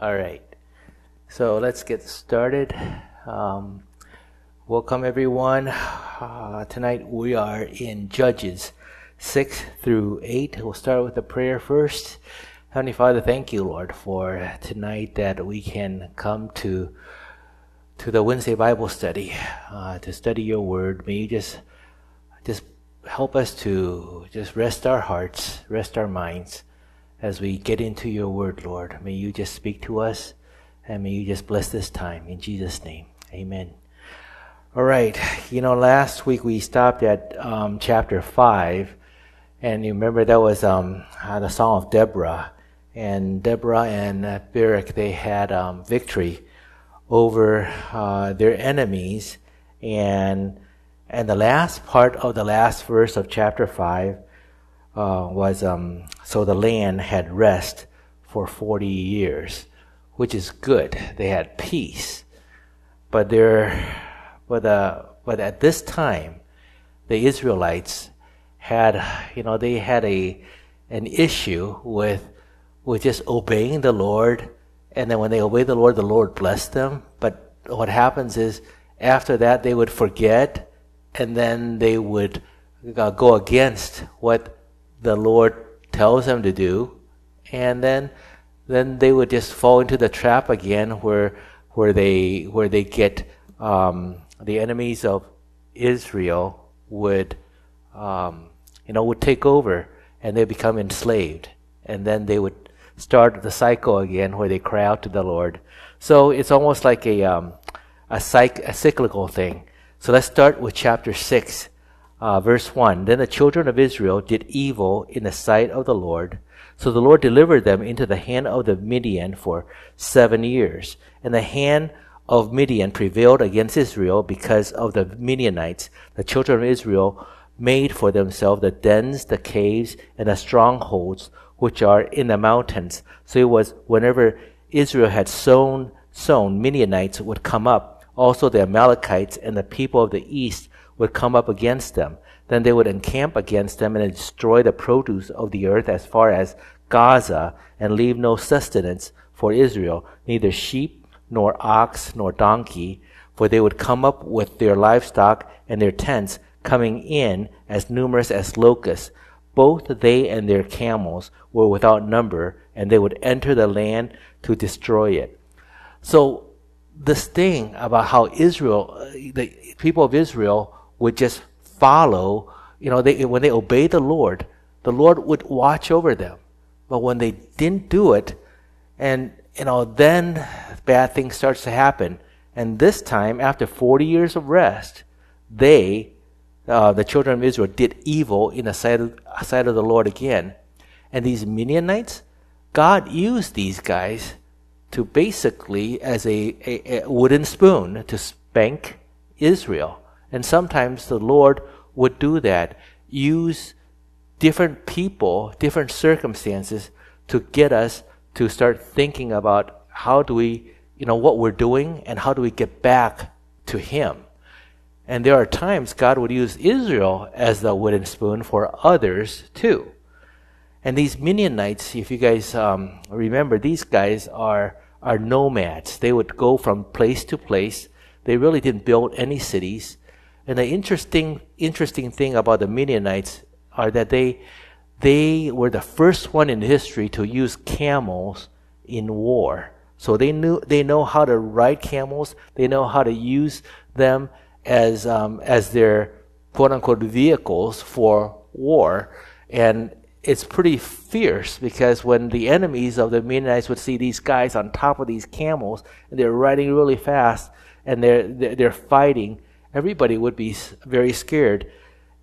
All right. So let's get started. Um, welcome, everyone. Uh, tonight we are in Judges 6 through 8. We'll start with a prayer first. Heavenly Father, thank you, Lord, for tonight that we can come to to the Wednesday Bible study uh, to study your word. May you just just help us to just rest our hearts, rest our minds as we get into your word, Lord. May you just speak to us and may you just bless this time. In Jesus' name, amen. All right. You know, last week we stopped at um, chapter 5, and you remember that was um, uh, the Song of Deborah. And Deborah and Barak, they had um, victory over uh, their enemies. And, and the last part of the last verse of chapter 5 uh, was um, so the land had rest for 40 years, which is good. They had peace. But there, but, uh, but at this time, the Israelites had, you know, they had a, an issue with, with just obeying the Lord. And then when they obeyed the Lord, the Lord blessed them. But what happens is after that, they would forget and then they would uh, go against what the Lord tells them to do, and then then they would just fall into the trap again, where where they where they get um, the enemies of Israel would um, you know would take over, and they become enslaved, and then they would start the cycle again, where they cry out to the Lord. So it's almost like a um, a, psych, a cyclical thing. So let's start with chapter six uh, verse 1 Then the children of Israel did evil in the sight of the Lord. So the Lord delivered them into the hand of the Midian for seven years. And the hand of Midian prevailed against Israel because of the Midianites. The children of Israel made for themselves the dens, the caves, and the strongholds which are in the mountains. So it was whenever Israel had sown, sown, Midianites would come up. Also the Amalekites and the people of the east would come up against them. Then they would encamp against them and destroy the produce of the earth as far as Gaza and leave no sustenance for Israel, neither sheep, nor ox, nor donkey, for they would come up with their livestock and their tents, coming in as numerous as locusts. Both they and their camels were without number, and they would enter the land to destroy it. So, this thing about how Israel, uh, the people of Israel, would just follow, you know, they, when they obeyed the Lord, the Lord would watch over them. But when they didn't do it, and, you know, then bad things starts to happen. And this time, after 40 years of rest, they, uh, the children of Israel, did evil in the sight of, sight of the Lord again. And these Midianites, God used these guys to basically, as a, a, a wooden spoon, to spank Israel. And sometimes the Lord would do that, use different people, different circumstances to get us to start thinking about how do we, you know, what we're doing and how do we get back to Him. And there are times God would use Israel as the wooden spoon for others too. And these Midianites, if you guys um, remember, these guys are are nomads. They would go from place to place. They really didn't build any cities. And the interesting, interesting thing about the Midianites are that they, they were the first one in history to use camels in war. So they knew, they know how to ride camels. They know how to use them as, um, as their quote unquote vehicles for war. And it's pretty fierce because when the enemies of the Midianites would see these guys on top of these camels and they're riding really fast and they're, they're fighting, everybody would be very scared.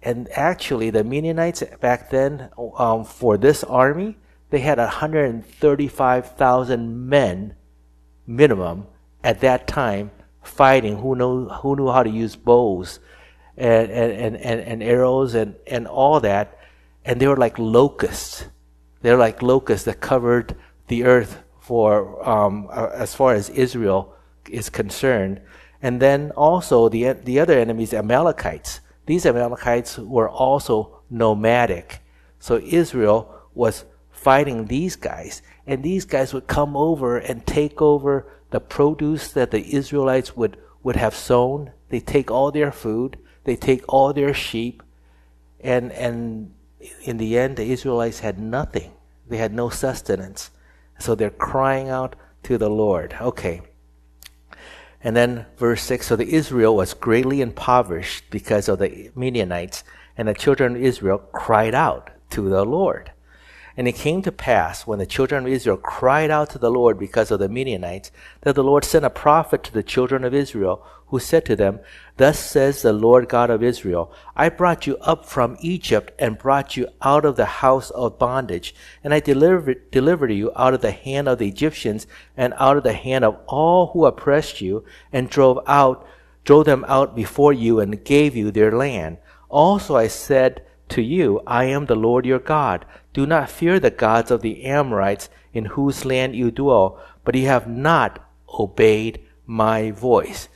And actually, the Midianites back then, um, for this army, they had 135,000 men minimum at that time fighting who know who knew how to use bows and, and, and, and arrows and, and all that. And they were like locusts. They're like locusts that covered the earth for um, as far as Israel is concerned. And then also the, the other enemies, Amalekites. These Amalekites were also nomadic. So Israel was fighting these guys. And these guys would come over and take over the produce that the Israelites would, would have sown. They take all their food, they take all their sheep, and, and in the end, the Israelites had nothing. They had no sustenance. So they're crying out to the Lord. Okay. And then verse 6 So the Israel was greatly impoverished because of the Midianites, and the children of Israel cried out to the Lord. And it came to pass, when the children of Israel cried out to the Lord because of the Midianites, that the Lord sent a prophet to the children of Israel, who said to them, Thus says the Lord God of Israel, I brought you up from Egypt and brought you out of the house of bondage, and I delivered, delivered you out of the hand of the Egyptians and out of the hand of all who oppressed you, and drove out, drove them out before you, and gave you their land. Also I said to you, I am the Lord your God. Do not fear the gods of the Amorites in whose land you dwell, but you have not obeyed my voice.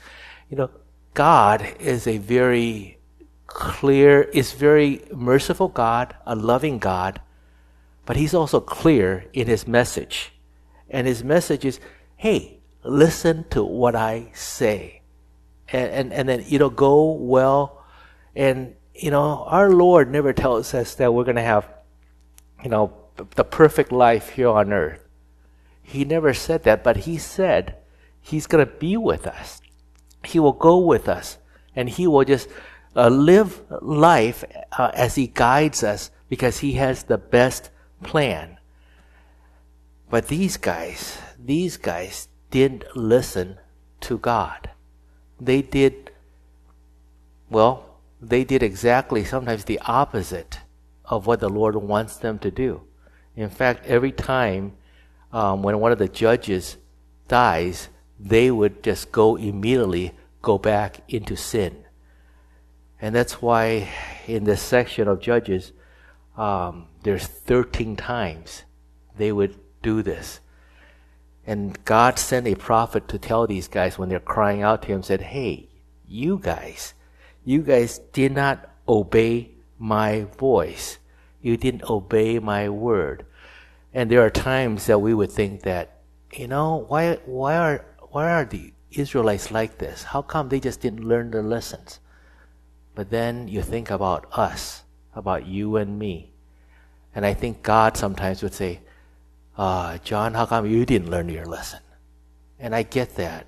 You know, God is a very clear, is very merciful God, a loving God, but he's also clear in his message. And his message is, hey, listen to what I say. And, and, and then, know, go well. And, you know, our Lord never tells us that we're going to have, you know, the perfect life here on earth. He never said that, but he said he's going to be with us. He will go with us and He will just uh, live life uh, as He guides us because He has the best plan. But these guys, these guys didn't listen to God. They did, well, they did exactly sometimes the opposite of what the Lord wants them to do. In fact, every time um, when one of the judges dies, they would just go immediately go back into sin. And that's why in this section of Judges, um, there's 13 times they would do this. And God sent a prophet to tell these guys when they're crying out to him, said, Hey, you guys, you guys did not obey my voice. You didn't obey my word. And there are times that we would think that, you know, why, why are, why are the Israelites like this? How come they just didn't learn their lessons? But then you think about us, about you and me. And I think God sometimes would say, uh, John, how come you didn't learn your lesson? And I get that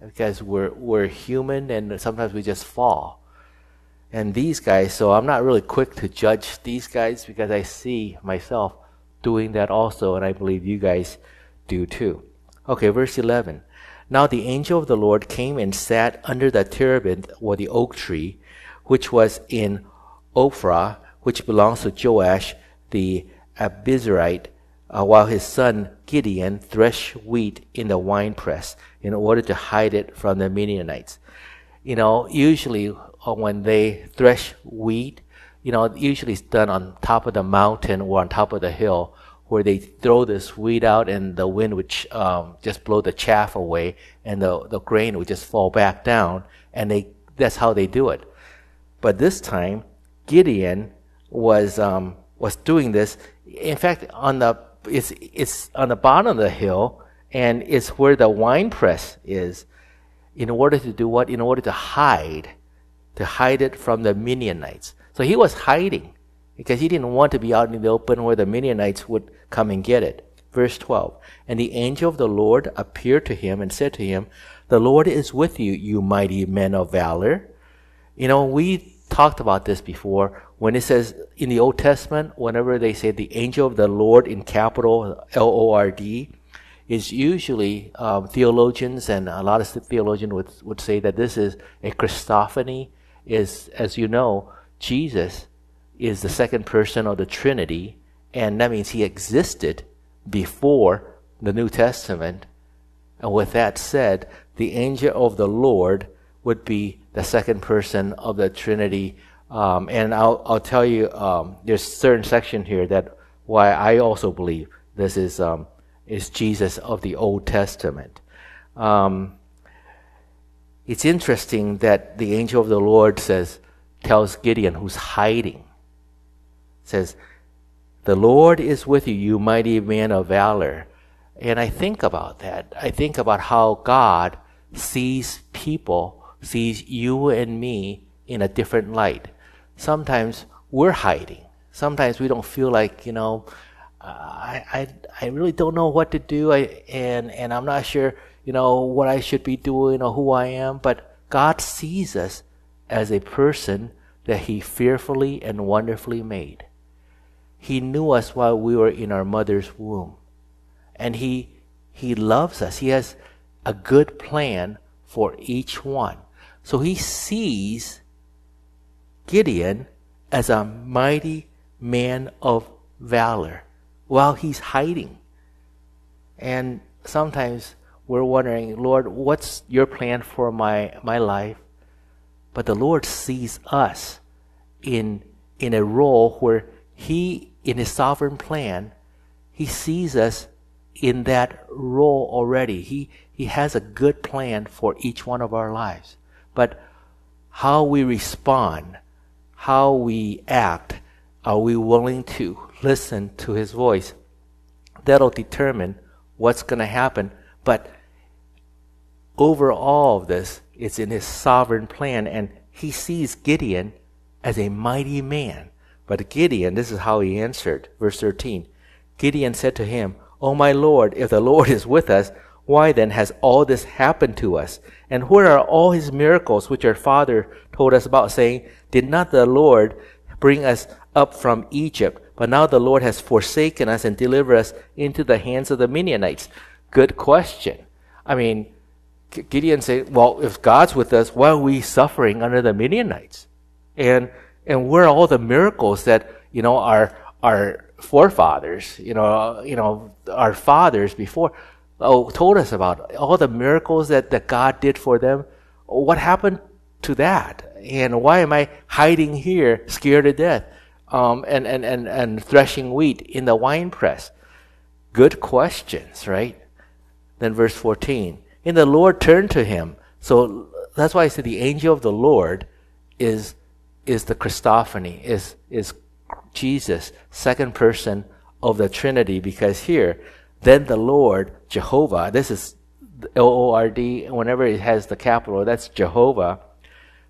because we're, we're human and sometimes we just fall. And these guys, so I'm not really quick to judge these guys because I see myself doing that also, and I believe you guys do too. Okay, verse 11. Now the angel of the Lord came and sat under the terebinth or the oak tree, which was in Ophrah, which belongs to Joash the Abiezrite, uh, while his son Gideon threshed wheat in the winepress in order to hide it from the Midianites. You know, usually uh, when they thresh wheat, you know, usually it's done on top of the mountain or on top of the hill where they throw this wheat out and the wind would um, just blow the chaff away and the, the grain would just fall back down and they that's how they do it. But this time gideon was um, was doing this. In fact on the it's it's on the bottom of the hill and it's where the wine press is in order to do what? In order to hide to hide it from the midianites so he was hiding because he didn't want to be out in the open where the Midianites would come and get it. Verse 12 And the angel of the Lord appeared to him and said to him, The Lord is with you, you mighty men of valor. You know, we talked about this before. When it says in the Old Testament, whenever they say the angel of the Lord in capital L O R D, is usually um, theologians and a lot of theologians would, would say that this is a Christophany, is, as you know, Jesus is the second person of the Trinity, and that means he existed before the New Testament. And with that said, the angel of the Lord would be the second person of the Trinity. Um, and I'll, I'll tell you, um, there's certain section here that why I also believe this is, um, is Jesus of the Old Testament. Um, it's interesting that the angel of the Lord says, tells Gideon who's hiding says, The Lord is with you, you mighty man of valor. And I think about that. I think about how God sees people, sees you and me in a different light. Sometimes we're hiding. Sometimes we don't feel like, you know, uh, I, I, I really don't know what to do. I, and, and I'm not sure, you know, what I should be doing or who I am. But God sees us as a person that He fearfully and wonderfully made. He knew us while we were in our mother's womb. And He, he loves us. He has a good plan for each one. So He sees Gideon as a mighty man of valor while he's hiding. And sometimes we're wondering, Lord, what's your plan for my, my life? But the Lord sees us in, in a role where He, in His sovereign plan, He sees us in that role already. He, he has a good plan for each one of our lives. But how we respond, how we act, are we willing to listen to His voice? That'll determine what's going to happen. But over all of this, it's in His sovereign plan, and He sees Gideon as a mighty man. But Gideon, this is how he answered. Verse 13 Gideon said to him, O my Lord, if the Lord is with us, why then has all this happened to us? And where are all his miracles which our father told us about, saying, Did not the Lord bring us up from Egypt? But now the Lord has forsaken us and delivered us into the hands of the Midianites. Good question. I mean, Gideon said, Well, if God's with us, why are we suffering under the Midianites? And and where are all the miracles that, you know, our our forefathers, you know, you know, our fathers before oh, told us about all the miracles that, that God did for them. What happened to that? And why am I hiding here, scared to death, um, and, and, and, and threshing wheat in the wine press? Good questions, right? Then verse 14. And the Lord turned to him. So that's why I said the angel of the Lord is, is the Christophany, is, is Jesus, second person of the Trinity, because here, then the Lord, Jehovah, this is L O R D, whenever it has the capital, that's Jehovah,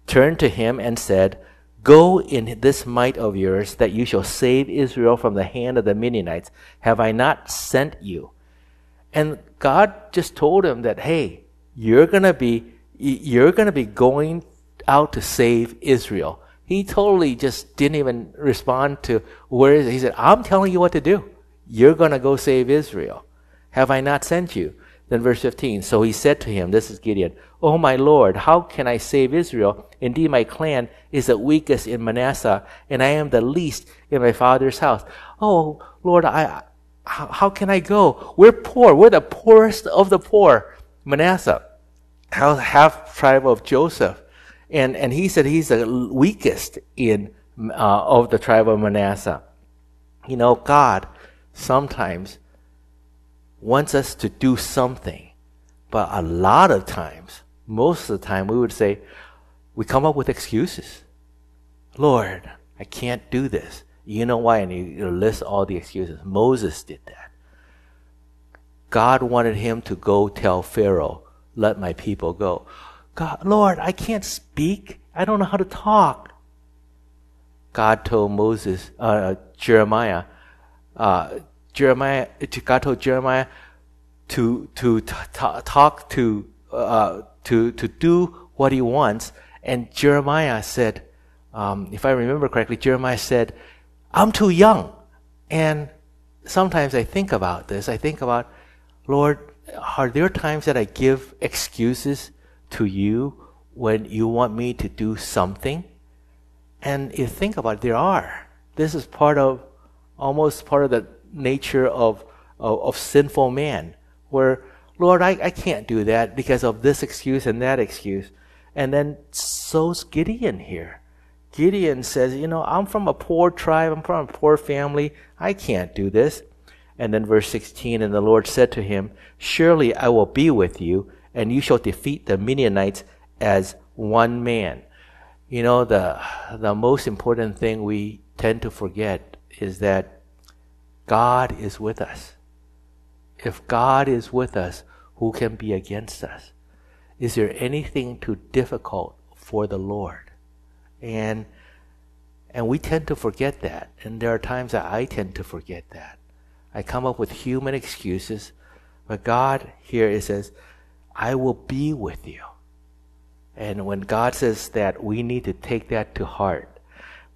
turned to him and said, Go in this might of yours, that you shall save Israel from the hand of the Midianites. Have I not sent you? And God just told him that, hey, you're gonna be, you're gonna be going out to save Israel. He totally just didn't even respond to where is it. He said, I'm telling you what to do. You're gonna go save Israel. Have I not sent you? Then verse 15. So he said to him, this is Gideon, Oh my Lord, how can I save Israel? Indeed, my clan is the weakest in Manasseh, and I am the least in my father's house. Oh Lord, I, how, how can I go? We're poor. We're the poorest of the poor. Manasseh, half tribe of Joseph. And, and he said he's the weakest in, uh, of the tribe of Manasseh. You know, God sometimes wants us to do something, but a lot of times, most of the time, we would say, we come up with excuses. Lord, I can't do this. You know why? And you list all the excuses. Moses did that. God wanted him to go tell Pharaoh, let my people go. God, Lord, I can't speak. I don't know how to talk. God told Moses, uh, Jeremiah, uh, Jeremiah, God told Jeremiah to to t- t- talk to uh, to to do what he wants, and Jeremiah said, um, if I remember correctly, Jeremiah said, I'm too young. And sometimes I think about this. I think about, Lord, are there times that I give excuses to you when you want me to do something? And you think about it, there are. This is part of, almost part of the nature of, of, of sinful man, where, Lord, I, I can't do that because of this excuse and that excuse. And then so's Gideon here. Gideon says, You know, I'm from a poor tribe, I'm from a poor family, I can't do this. And then verse 16, and the Lord said to him, Surely I will be with you, and you shall defeat the Midianites as one man. You know, the, the most important thing we tend to forget is that God is with us. If God is with us, who can be against us? Is there anything too difficult for the Lord? And and we tend to forget that. And there are times that I tend to forget that. I come up with human excuses, but God here it says, I will be with you. And when God says that, we need to take that to heart.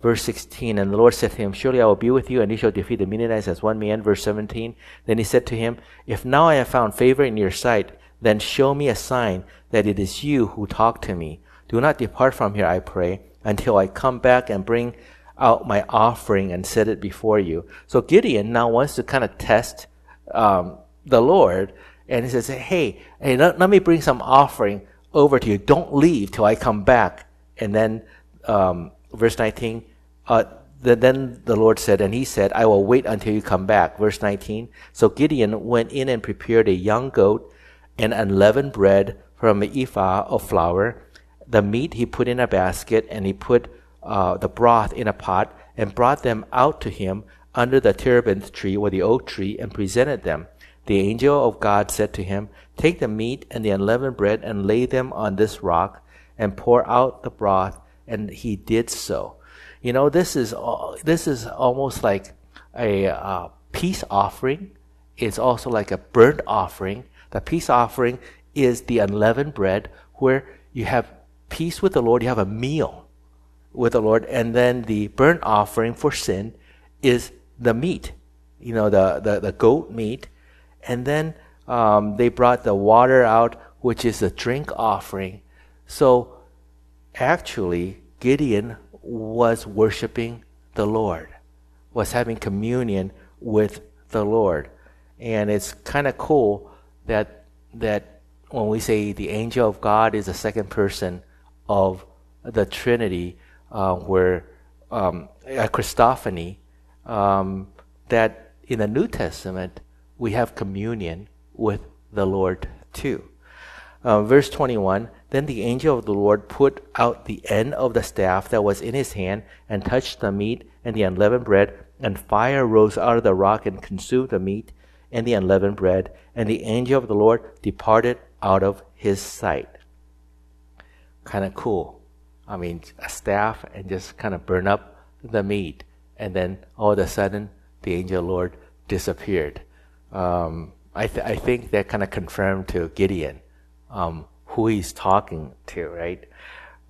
Verse 16, and the Lord said to him, Surely I will be with you, and you shall defeat the Midianites as one man. Verse 17, then he said to him, If now I have found favor in your sight, then show me a sign that it is you who talk to me. Do not depart from here, I pray, until I come back and bring out my offering and set it before you. So Gideon now wants to kind of test um, the Lord, and he says, Hey, hey, let, let, me bring some offering over to you. Don't leave till I come back. And then, um, verse 19, uh, then the Lord said, and he said, I will wait until you come back. Verse 19. So Gideon went in and prepared a young goat and unleavened bread from an ephah of flour. The meat he put in a basket, and he put uh, the broth in a pot, and brought them out to him under the terebinth tree or the oak tree, and presented them. The angel of God said to him, Take the meat and the unleavened bread and lay them on this rock, and pour out the broth. And he did so. You know, this is this is almost like a uh, peace offering. It's also like a burnt offering. The peace offering is the unleavened bread, where you have peace with the Lord. You have a meal with the Lord, and then the burnt offering for sin is the meat. You know, the the, the goat meat and then um, they brought the water out, which is a drink offering. So actually, Gideon was worshiping the Lord, was having communion with the Lord. And it's kind of cool that that when we say the angel of God is the second person of the Trinity, uh, where um, a Christophany, um, that in the New Testament we have communion with the Lord too. Uh, verse 21 Then the angel of the Lord put out the end of the staff that was in his hand and touched the meat and the unleavened bread, and fire rose out of the rock and consumed the meat and the unleavened bread, and the angel of the Lord departed out of his sight. Kind of cool. I mean, a staff and just kind of burn up the meat, and then all of a sudden the angel Lord disappeared um, I, th- I think that kind of confirmed to Gideon um, who he's talking to, right?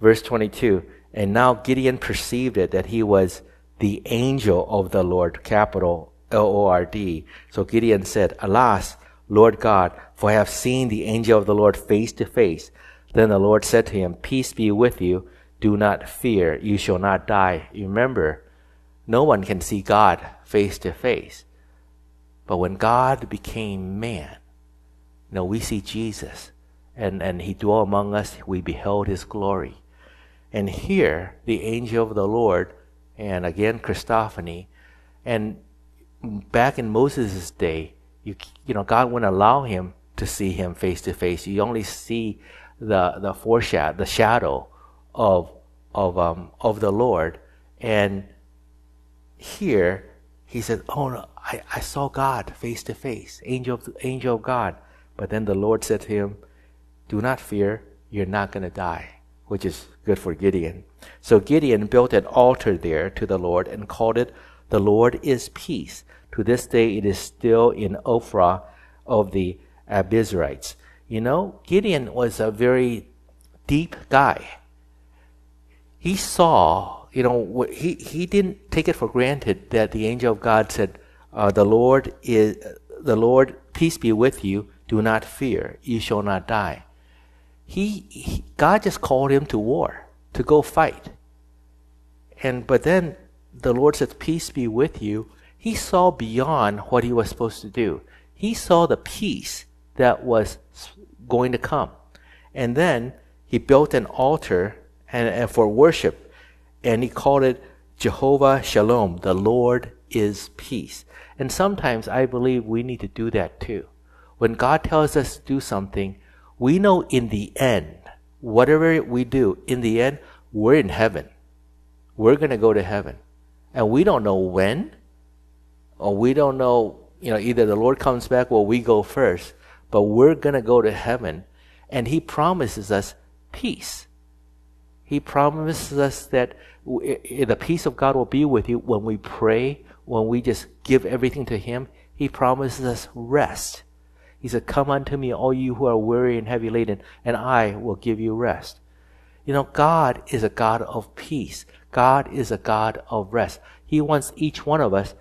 Verse 22 And now Gideon perceived it that he was the angel of the Lord, capital L O R D. So Gideon said, Alas, Lord God, for I have seen the angel of the Lord face to face. Then the Lord said to him, Peace be with you. Do not fear. You shall not die. Remember, no one can see God face to face. But when God became man, you know, we see Jesus and, and he dwelt among us, we beheld his glory. And here, the angel of the Lord, and again, Christophany, and back in Moses' day, you, you know, God wouldn't allow him to see him face to face. You only see the, the foreshadow, the shadow of, of, um, of the Lord. And here, he said, Oh, no, I, I saw God face to face, angel of, angel of God. But then the Lord said to him, Do not fear, you're not going to die, which is good for Gideon. So Gideon built an altar there to the Lord and called it, The Lord is Peace. To this day, it is still in Ophrah of the Abiezrites. You know, Gideon was a very deep guy. He saw, you know, he, he didn't take it for granted that the angel of God said, uh, the Lord is the Lord. Peace be with you. Do not fear. You shall not die. He, he God just called him to war to go fight. And but then the Lord said, "Peace be with you." He saw beyond what he was supposed to do. He saw the peace that was going to come, and then he built an altar and, and for worship, and he called it Jehovah Shalom. The Lord is peace. And sometimes I believe we need to do that too. When God tells us to do something, we know in the end, whatever we do, in the end, we're in heaven. We're going to go to heaven. And we don't know when, or we don't know, you know, either the Lord comes back or we go first, but we're going to go to heaven. And He promises us peace. He promises us that the peace of God will be with you when we pray, when we just give everything to Him. He promises us rest. He said, Come unto me, all you who are weary and heavy laden, and I will give you rest. You know, God is a God of peace. God is a God of rest. He wants each one of us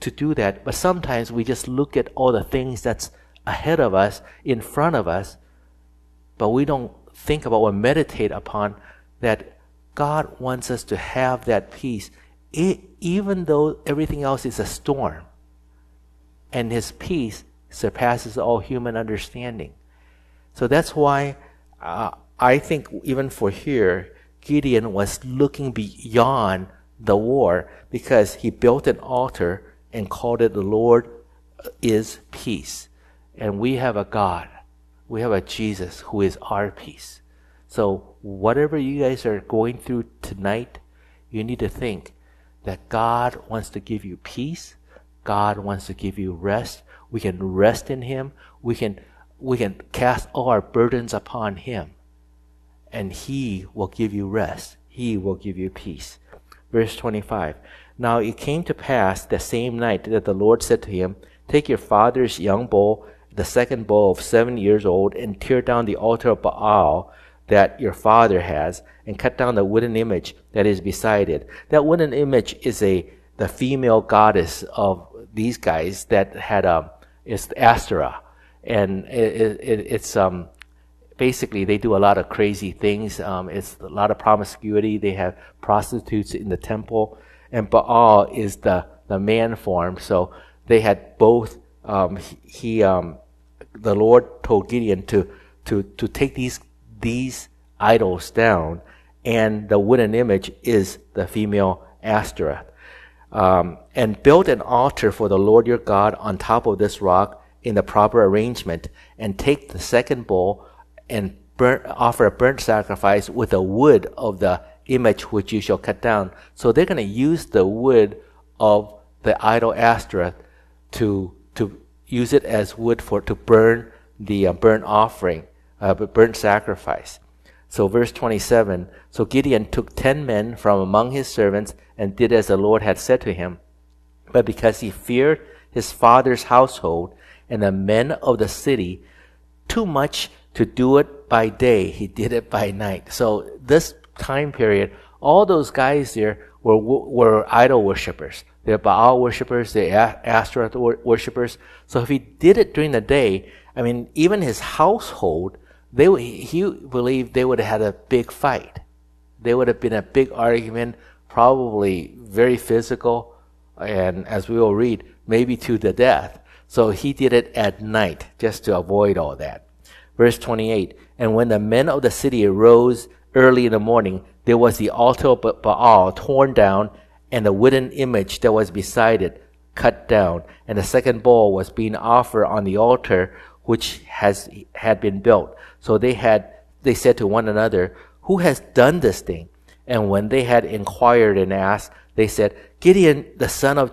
to do that. But sometimes we just look at all the things that's ahead of us, in front of us, but we don't think about or meditate upon that God wants us to have that peace, it, even though everything else is a storm. And His peace surpasses all human understanding. So that's why uh, I think, even for here, Gideon was looking beyond the war because he built an altar and called it the Lord is peace. And we have a God, we have a Jesus who is our peace. So, whatever you guys are going through tonight, you need to think that God wants to give you peace. God wants to give you rest. We can rest in Him. We can, we can cast all our burdens upon Him. And He will give you rest. He will give you peace. Verse 25. Now it came to pass the same night that the Lord said to him, Take your father's young bull, the second bull of seven years old, and tear down the altar of Baal that your father has, and cut down the wooden image that is beside it. That wooden image is a the female goddess of these guys that had a um, is Astra, and it, it, it's um basically they do a lot of crazy things. Um, it's a lot of promiscuity. They have prostitutes in the temple, and Baal is the the man form. So they had both. Um, he, um, the Lord told Gideon to to to take these these idols down, and the wooden image is the female Ashtoreth. Um, and build an altar for the Lord your God on top of this rock in the proper arrangement, and take the second bull and burn, offer a burnt sacrifice with the wood of the image which you shall cut down. So they're going to use the wood of the idol Ashtoreth to to use it as wood for to burn the uh, burnt offering uh, burnt sacrifice. So, verse 27 So Gideon took ten men from among his servants and did as the Lord had said to him. But because he feared his father's household and the men of the city too much to do it by day, he did it by night. So, this time period, all those guys there were, were idol worshippers. They're Baal worshippers, they're Ashtoreth worshippers. So, if he did it during the day, I mean, even his household they he believed they would have had a big fight. They would have been a big argument, probably very physical, and as we will read, maybe to the death. So he did it at night just to avoid all that. Verse 28 And when the men of the city arose early in the morning, there was the altar of Baal torn down, and the wooden image that was beside it cut down, and the second bull was being offered on the altar which has had been built. So they had they said to one another, Who has done this thing? And when they had inquired and asked, they said, Gideon, the son of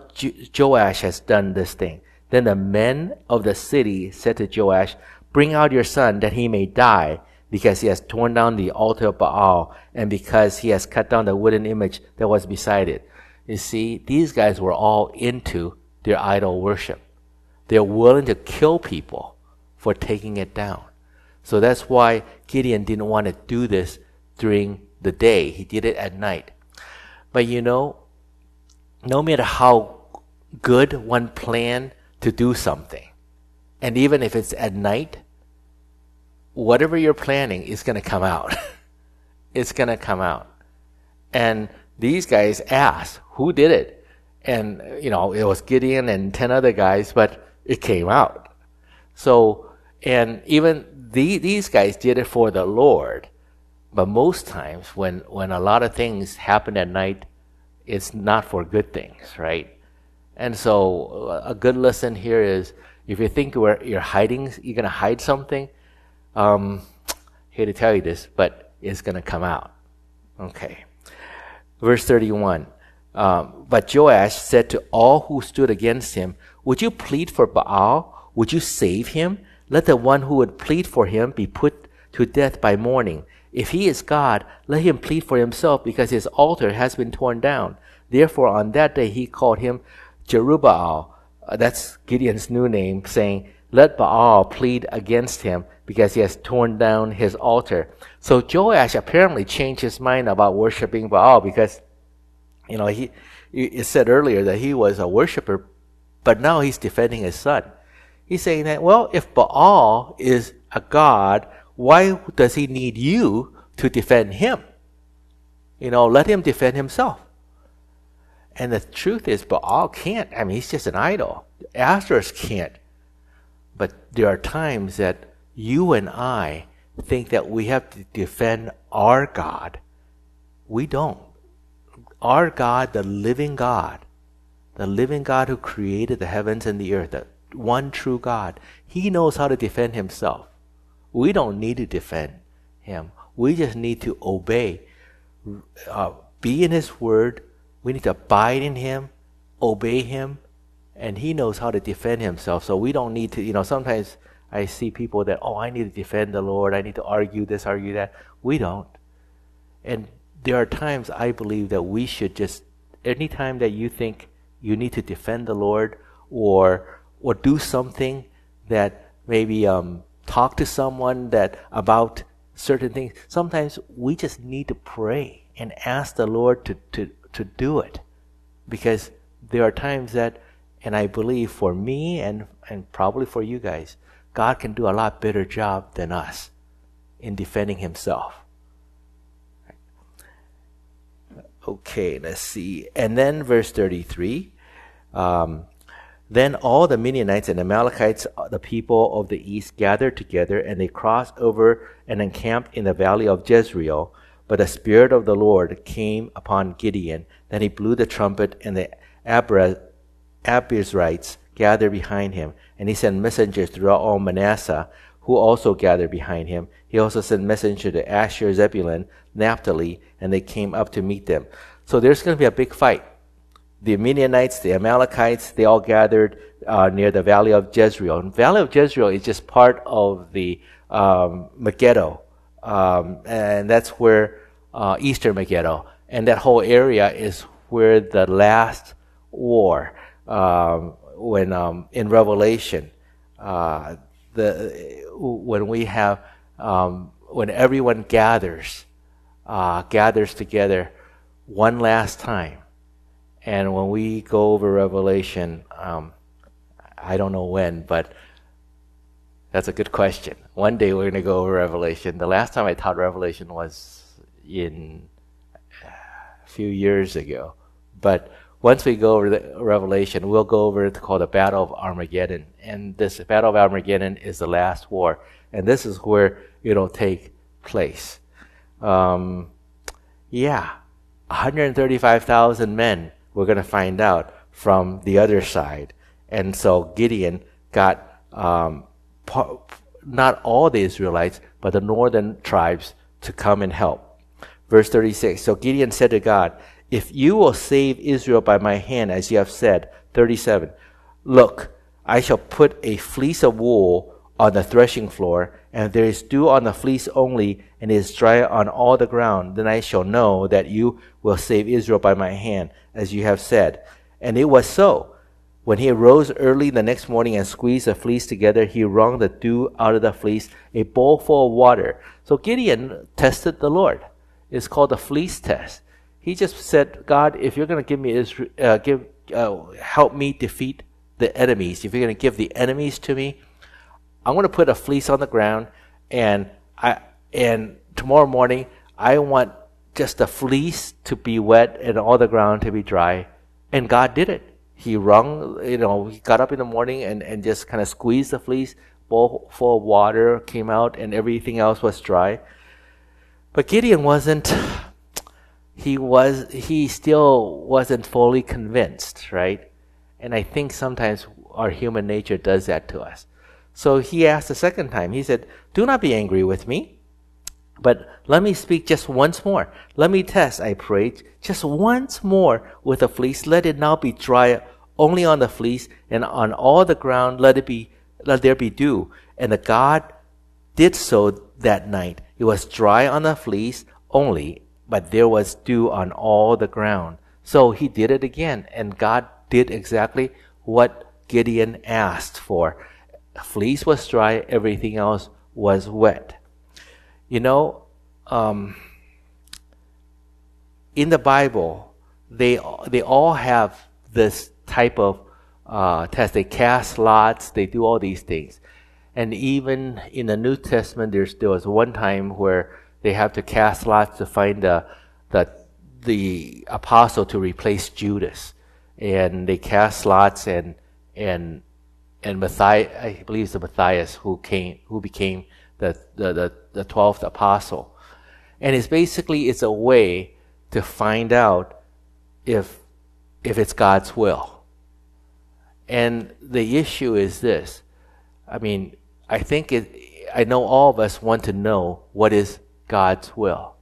Joash, has done this thing. Then the men of the city said to Joash, Bring out your son that he may die, because he has torn down the altar of Baal, and because he has cut down the wooden image that was beside it. You see, these guys were all into their idol worship. They're willing to kill people for taking it down. So that's why Gideon didn't want to do this during the day. He did it at night. But you know, no matter how good one plan to do something, and even if it's at night, whatever you're planning is going to come out. it's going to come out. And these guys asked, who did it? And, you know, it was Gideon and 10 other guys, but it came out. So and even the, these guys did it for the Lord. But most times, when, when a lot of things happen at night, it's not for good things, right? And so, a good lesson here is if you think you're, you're hiding, you're going to hide something, um, here to tell you this, but it's going to come out. Okay. Verse 31. Um, but Joash said to all who stood against him, Would you plead for Baal? Would you save him? Let the one who would plead for him be put to death by morning. If he is God, let him plead for himself because his altar has been torn down. Therefore, on that day he called him Jerubbaal. Uh, that's Gideon's new name, saying, Let Baal plead against him because he has torn down his altar. So Joash apparently changed his mind about worshiping Baal because you know, he, said earlier that he was a worshiper, but now he's defending his son. He's saying that, well, if Baal is a god, why does he need you to defend him? You know, let him defend himself. And the truth is, Baal can't. I mean, he's just an idol. Asherus can't. But there are times that you and I think that we have to defend our God. We don't our God, the living God, the living God who created the heavens and the earth, the one true God, He knows how to defend Himself. We don't need to defend Him. We just need to obey, uh, be in His Word. We need to abide in Him, obey Him, and He knows how to defend Himself. So we don't need to, you know, sometimes I see people that, oh, I need to defend the Lord. I need to argue this, argue that. We don't. And there are times I believe that we should just, anytime that you think you need to defend the Lord or or do something that maybe um, talk to someone that about certain things. Sometimes we just need to pray and ask the Lord to, to, to do it. Because there are times that, and I believe for me and, and probably for you guys, God can do a lot better job than us in defending himself. Okay, let's see. And then verse 33. Um, then all the Midianites and Amalekites, the people of the east, gathered together, and they crossed over and encamped in the valley of Jezreel. But the Spirit of the Lord came upon Gideon. Then he blew the trumpet, and the Abiezrites gathered behind him. And he sent messengers throughout all Manasseh, who also gathered behind him. He also sent messengers to Asher, Zebulun, Naphtali, and they came up to meet them. So there's going to be a big fight. The Midianites, the Amalekites, they all gathered uh, near the valley of Jezreel. And valley of Jezreel is just part of the um, Megiddo, um, and that's where uh, Eastern Megiddo, and that whole area is where the last war, um, when um, in Revelation, uh, the when we have um, when everyone gathers uh, gathers together one last time. And when we go over Revelation, um, I don't know when, but that's a good question. One day we're going to go over Revelation. The last time I taught Revelation was in a few years ago. But once we go over the Revelation, we'll go over it called the Battle of Armageddon. And this Battle of Armageddon is the last war. And this is where it'll take place um, yeah, 135,000 men, we're going to find out from the other side. And so Gideon got um, not all the Israelites, but the northern tribes to come and help. Verse 36 So Gideon said to God, If you will save Israel by my hand, as you have said, 37, look, I shall put a fleece of wool on the threshing floor, and there is dew on the fleece only, and it is dry on all the ground, then I shall know that you will save Israel by my hand, as you have said. And it was so. When he arose early the next morning and squeezed the fleece together, he wrung the dew out of the fleece, a bowl full of water. So Gideon tested the Lord. It's called the fleece test. He just said, God, if you're going to give me Israel, uh, give, uh, help me defeat the enemies, if you're going to give the enemies to me, I'm going to put a fleece on the ground, and I and tomorrow morning I want just the fleece to be wet and all the ground to be dry. And God did it. He wrung, you know, he got up in the morning and, and just kind of squeezed the fleece, bowl full of water came out, and everything else was dry. But Gideon wasn't. He was. He still wasn't fully convinced, right? And I think sometimes our human nature does that to us. So he asked a second time. He said, Do not be angry with me. But let me speak just once more. Let me test, I pray, just once more with the fleece. Let it now be dry only on the fleece, and on all the ground let it be let there be dew. And the God did so that night. It was dry on the fleece only, but there was dew on all the ground. So he did it again, and God did exactly what Gideon asked for. Fleece was dry, everything else was wet. You know, um, in the Bible, they they all have this type of uh, test. They cast lots. They do all these things, and even in the New Testament, there's there was one time where they have to cast lots to find the the the apostle to replace Judas, and they cast lots and and and Matthias, I believe it's the Matthias who came who became the the the, the twelfth apostle, and it's basically it's a way to find out if if it's God's will. And the issue is this. I mean, I think it, I know all of us want to know what is God's will.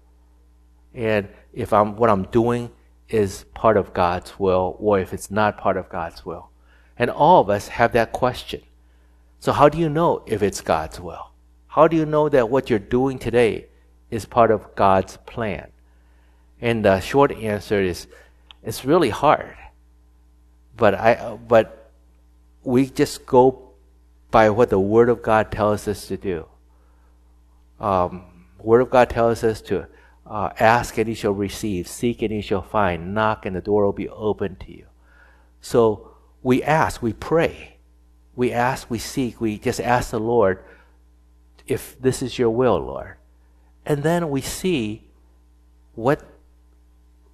And if I'm what I'm doing is part of God's will or if it's not part of God's will. And all of us have that question. So how do you know if it's God's will? How do you know that what you're doing today is part of God's plan? And the short answer is it's really hard. But I but we just go by what the Word of God tells us to do. Um, Word of God tells us to uh, ask and you shall receive, seek and you shall find, knock and the door will be open to you. So we ask, we pray, we ask, we seek, we just ask the Lord if this is your will, Lord. And then we see what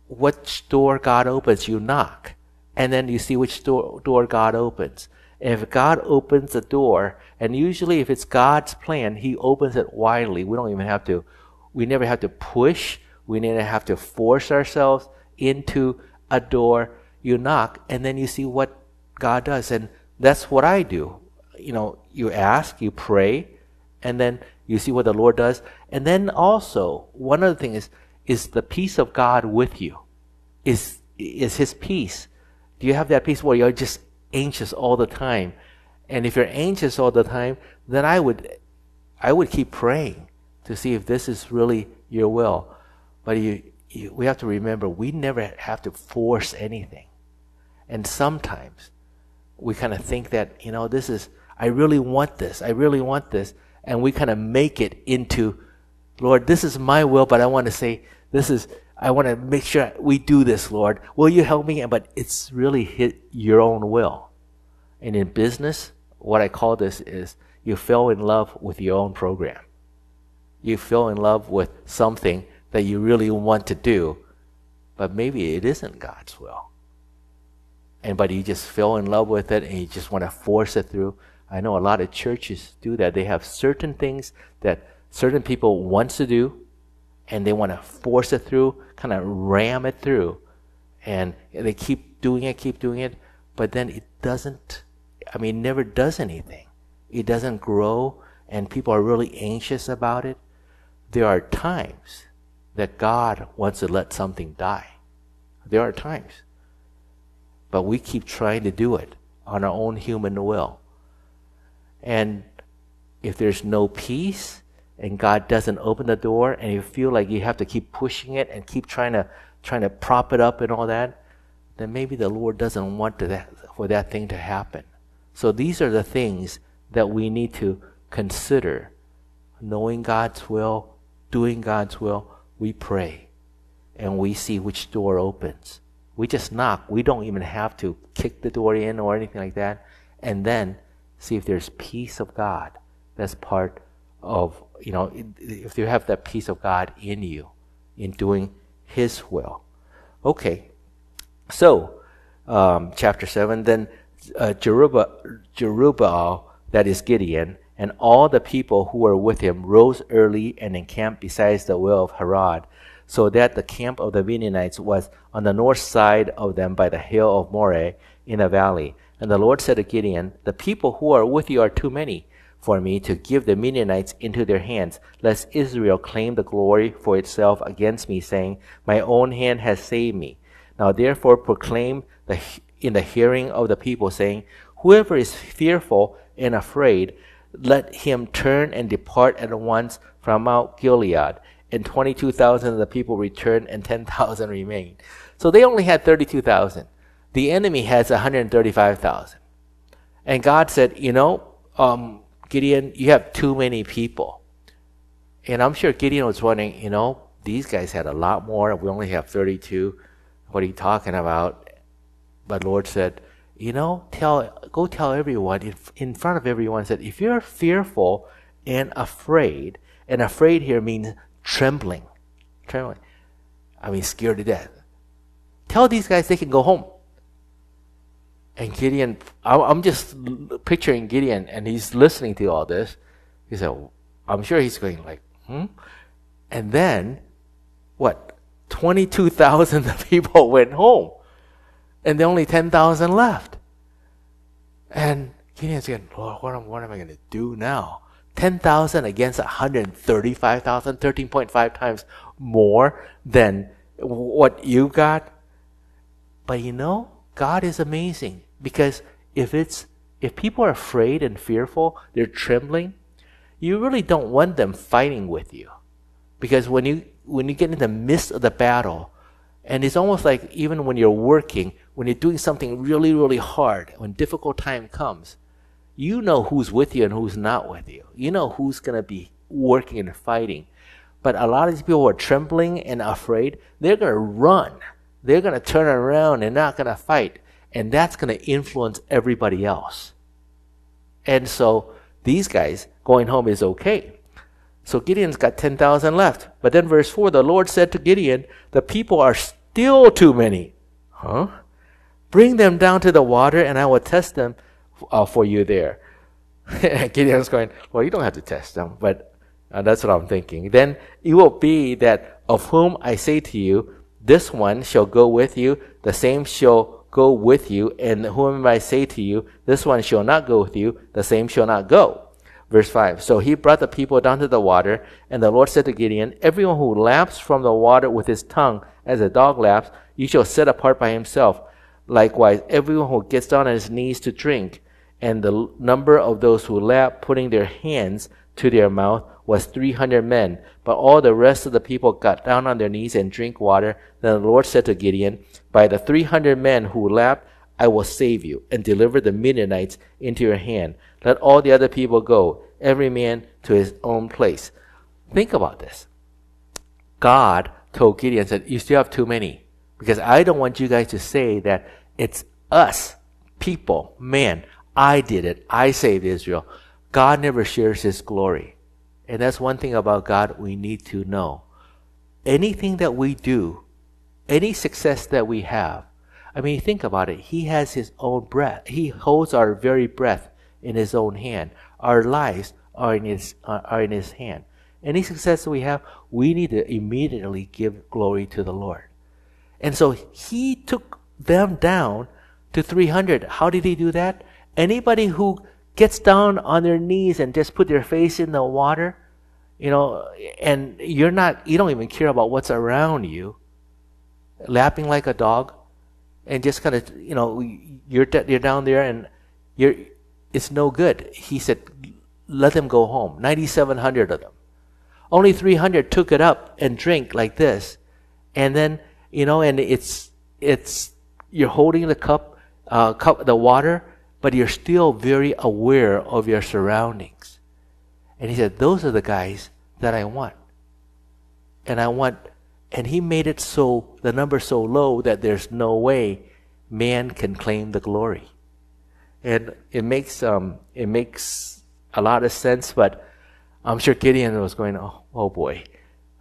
what door God opens, you knock. And then you see which door, door God opens. And if God opens the door, and usually if it's God's plan, He opens it widely. We don't even have to we never have to push. We never have to force ourselves into a door. You knock, and then you see what God does. And that's what I do. You know, you ask, you pray, and then you see what the Lord does. And then also, one other thing is, is the peace of God with you? Is, is His peace? Do you have that peace where you're just anxious all the time? And if you're anxious all the time, then I would, I would keep praying to see if this is really your will. But you, you, we have to remember we never have to force anything. And sometimes we kind of think that, you know, this is, I really want this, I really want this. And we kind of make it into, Lord, this is my will, but I want to say, this is, I want to make sure we do this, Lord. Will you help me? But it's really hit your own will. And in business, what I call this is you fell in love with your own program you fell in love with something that you really want to do, but maybe it isn't God's will. And but you just fell in love with it and you just want to force it through. I know a lot of churches do that. They have certain things that certain people want to do and they want to force it through, kind of ram it through. And they keep doing it, keep doing it, but then it doesn't I mean, never does anything. It doesn't grow and people are really anxious about it there are times that God wants to let something die. There are times. But we keep trying to do it on our own human will. And if there's no peace and God doesn't open the door and you feel like you have to keep pushing it and keep trying to trying to prop it up and all that, then maybe the Lord doesn't want to, for that thing to happen. So these are the things that we need to consider knowing God's will, doing God's will, we pray and we see which door opens. We just knock. We don't even have to kick the door in or anything like that. And then see if there's peace of God. That's part of, you know, if you have that peace of God in you, in doing His will. Okay. So, um, chapter 7, then uh, Jerubbaal, Jerubbaal, that is Gideon, and all the people who were with him rose early and encamped beside the well of Harod, so that the camp of the Midianites was on the north side of them by the hill of Moreh in a valley. And the Lord said to Gideon, The people who are with you are too many. for me to give the Midianites into their hands, lest Israel claim the glory for itself against me, saying, My own hand has saved me. Now therefore proclaim the, in the hearing of the people, saying, Whoever is fearful and afraid, let him turn and depart at once from Mount Gilead. And 22,000 of the people returned, and 10,000 remained. So they only had 32,000. The enemy has 135,000. And God said, You know, um, Gideon, you have too many people. And I'm sure Gideon was wondering, you know, these guys had a lot more. We only have 32. What are you talking about? But Lord said, you know, tell, go tell everyone in, in front of everyone said, if you're fearful and afraid, and afraid here means trembling, trembling. I mean, scared to death. Tell these guys they can go home. And Gideon, I'm just picturing Gideon, and he's listening to all this. He said, I'm sure he's going like, hmm? And then, what? 22,000 people went home. And there only 10,000 left. And Gideon's saying, Lord, what am, what am I going to do now? 10,000 against 135,000, 13.5 times more than what you got. But you know, God is amazing. Because if it's if people are afraid and fearful, they're trembling, you really don't want them fighting with you. Because when you when you get in the midst of the battle, and it's almost like even when you're working, when you're doing something really, really hard, when difficult time comes, you know who's with you and who's not with you. You know who's gonna be working and fighting. But a lot of these people who are trembling and afraid, they're gonna run. They're gonna turn around and not gonna fight and that's going to influence everybody else. And so these guys going home is okay. So Gideon's got 10,000 left. But then verse 4 the Lord said to Gideon, The people are still too many. Huh? Bring them down to the water, and I will test them uh, for you there. Gideon's going, Well, you don't have to test them, but uh, that's what I'm thinking. Then it will be that of whom I say to you, This one shall go with you, the same shall go with you, and whom I say to you, this one shall not go with you, the same shall not go. Verse 5 So he brought the people down to the water, and the Lord said to Gideon, Everyone who laps from the water with his tongue, as a dog laps, you shall set apart by himself. Likewise, everyone who gets down on his knees to drink, and the number of those who lap, putting their hands to their mouth, was 300 men. But all the rest of the people got down on their knees and drink water. Then the Lord said to Gideon, By the 300 men who lapped, I will save you and deliver the Midianites into your hand. Let all the other people go, every man to his own place. Think about this. God told Gideon, said, You still have too many. Because I don't want you guys to say that it's us, people, man, I did it, I saved Israel. God never shares his glory. And that's one thing about God we need to know. Anything that we do, any success that we have, I mean, think about it. He has His own breath. He holds our very breath in His own hand. Our lives are in His, uh, are in His hand. Any success that we have, we need to immediately give glory to the Lord. And so He took them down to 300. How did He do that? Anybody who gets down on their knees and just put their face in the water, you know, and you're not, you don't even care about what's around you, lapping like a dog, and just kind of, you know, you're you're down there and you're, it's no good. He said, let them go home. 9,700 of them. Only 300 took it up and drink like this, and then you know, and it's it's you're holding the cup, uh, cup the water but you're still very aware of your surroundings. And he said, Those are the guys that I want. And I want, and he made it so, the number so low that there's no way man can claim the glory. And it makes, um, it makes a lot of sense, but I'm sure Gideon was going, oh, oh boy,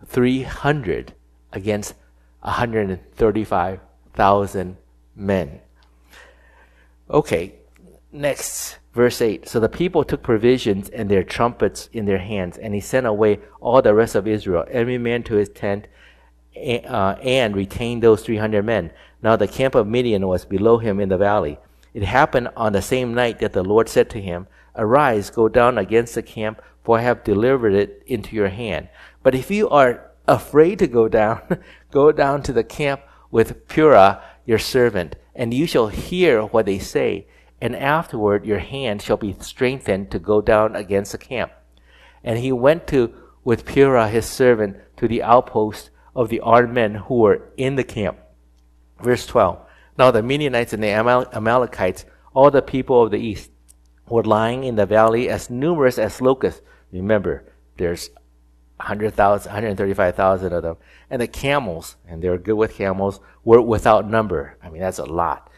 300 against 135,000 men. Okay, Next, verse 8. So the people took provisions and their trumpets in their hands, and he sent away all the rest of Israel, every man to his tent, uh, and retained those 300 men. Now the camp of Midian was below him in the valley. It happened on the same night that the Lord said to him, Arise, go down against the camp, for I have delivered it into your hand. But if you are afraid to go down, go down to the camp with Purah, your servant, and you shall hear what they say, and afterward your hand shall be strengthened to go down against the camp. And he went to with Purah his servant to the outpost of the armed men who were in the camp. Verse 12. Now the Midianites and the Amal- Amalekites, all the people of the east, were lying in the valley as numerous as locusts. Remember, there's 100,000, 135,000 of them. And the camels, and they were good with camels, were without number. I mean, that's a lot.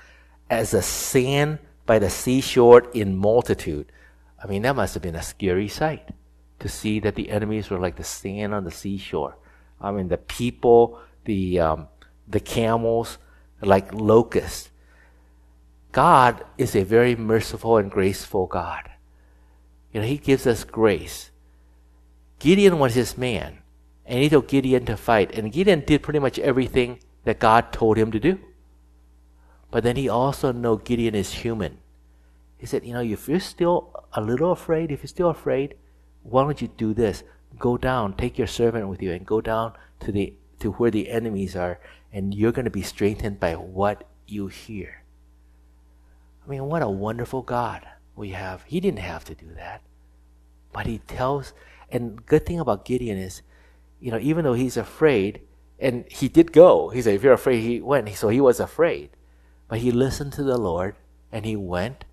As the sand by the seashore in multitude. I mean, that must have been a scary sight to see that the enemies were like the sand on the seashore. I mean, the people, the, um, the camels, like locusts. God is a very merciful and graceful God. You know, He gives us grace. Gideon was his man, and he told Gideon to fight, and Gideon did pretty much everything that God told him to do. But then he also know Gideon is human. He said, you know, if you're still a little afraid, if you're still afraid, why don't you do this? Go down, take your servant with you, and go down to the to where the enemies are, and you're going to be strengthened by what you hear. I mean, what a wonderful God we have. He didn't have to do that. But he tells, and good thing about Gideon is, you know, even though he's afraid, and he did go, he said, if you're afraid, he went. So he was afraid. But he listened to the Lord, and he went,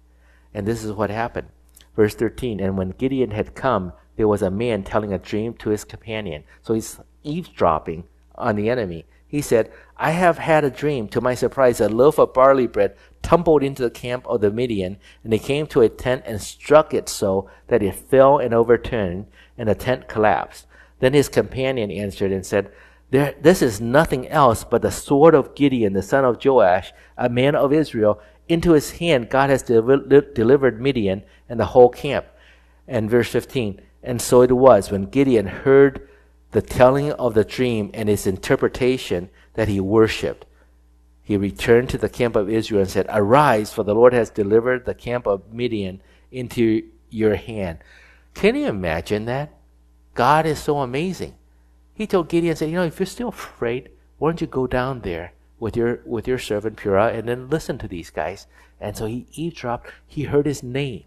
and this is what happened. Verse 13, and when Gideon had come, there was a man telling a dream to his companion. So he's eavesdropping on the enemy. He said, I have had a dream. To my surprise, a loaf of barley bread tumbled into the camp of the Midian, and they came to a tent and struck it so that it fell and overturned, and the tent collapsed. Then his companion answered and said, This is nothing else but the sword of Gideon, the son of Joash, a man of Israel. Into his hand God has delivered Midian and the whole camp. And verse 15, and so it was when Gideon heard the telling of the dream and its interpretation that he worshipped. He returned to the camp of Israel and said, Arise, for the Lord has delivered the camp of Midian into your hand. Can you imagine that? God is so amazing. He told Gideon, said, You know, if you're still afraid, why don't you go down there with your with your servant Purah and then listen to these guys? And so he eavesdropped. He heard his name.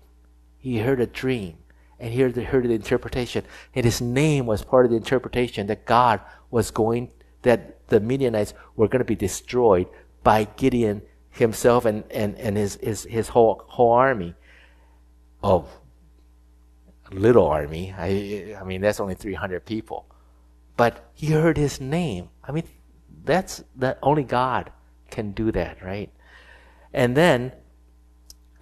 He heard a dream and he heard the, heard the interpretation. And his name was part of the interpretation that God was going, that the Midianites were going to be destroyed by Gideon himself and, and, and his, his, his whole, whole army of little army. I, I mean, that's only 300 people. But he heard his name. I mean, that's that only God can do that, right? And then,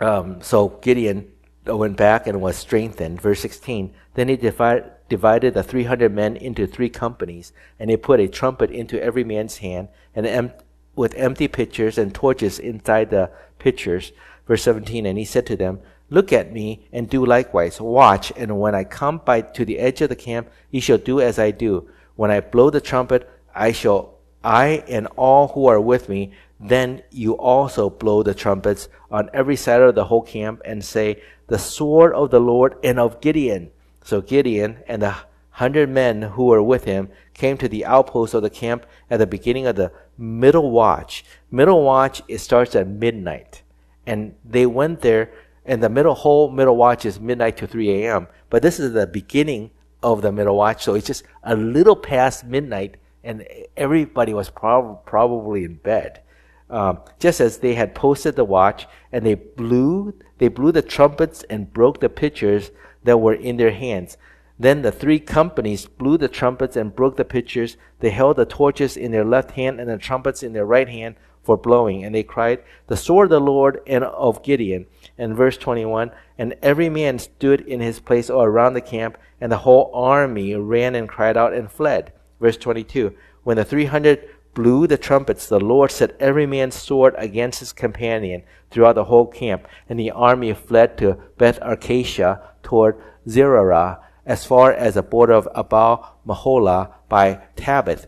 um, so Gideon went back and was strengthened. Verse 16. Then he divided, divided the 300 men into three companies, and he put a trumpet into every man's hand, and em- with empty pitchers and torches inside the pitchers. Verse 17. And he said to them, Look at me and do likewise. Watch, and when I come by to the edge of the camp, ye shall do as I do. When I blow the trumpet, I shall, I and all who are with me, then you also blow the trumpets on every side of the whole camp and say, the sword of the Lord and of Gideon. So Gideon and the hundred men who were with him came to the outpost of the camp at the beginning of the middle watch. Middle watch, it starts at midnight. And they went there, and the middle whole middle watch is midnight to 3 a.m. But this is the beginning of the middle watch, so it's just a little past midnight, and everybody was prob- probably in bed. Um, just as they had posted the watch, and they blew they blew the trumpets and broke the pitchers that were in their hands. Then the three companies blew the trumpets and broke the pitchers. They held the torches in their left hand and the trumpets in their right hand for blowing. And they cried, The sword of the Lord and of Gideon. And verse 21 And every man stood in his place all around the camp, and the whole army ran and cried out and fled. Verse 22 When the 300 blew the trumpets, the Lord set every man's sword against his companion throughout the whole camp, and the army fled to Beth Acacia toward Zererah, as far as the border of Abel Meholah by Tabbath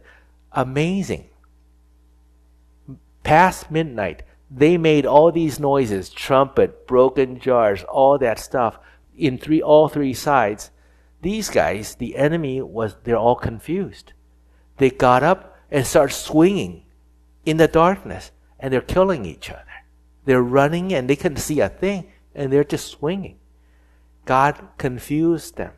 Amazing. Past midnight, they made all these noises trumpet, broken jars, all that stuff. in three all three sides. These guys, the enemy was they're all confused. They got up and start swinging in the darkness and they're killing each other. They're running and they can see a thing and they're just swinging. God confused them.